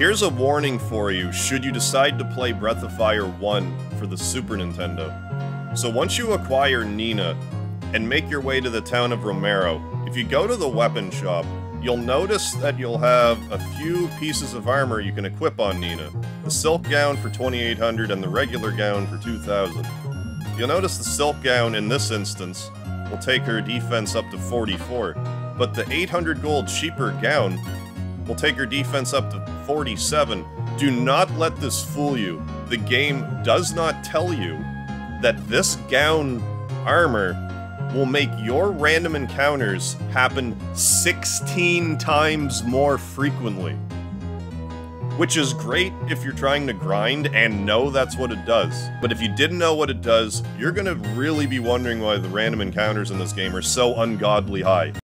Here's a warning for you should you decide to play Breath of Fire 1 for the Super Nintendo. So once you acquire Nina and make your way to the town of Romero, if you go to the weapon shop, you'll notice that you'll have a few pieces of armor you can equip on Nina. The silk gown for 2800 and the regular gown for 2000. You'll notice the silk gown in this instance will take her defense up to 44, but the 800 gold cheaper gown will take your defense up to 47. Do not let this fool you. The game does not tell you that this gown armor will make your random encounters happen 16 times more frequently. Which is great if you're trying to grind and know that's what it does. But if you didn't know what it does, you're gonna really be wondering why the random encounters in this game are so ungodly high.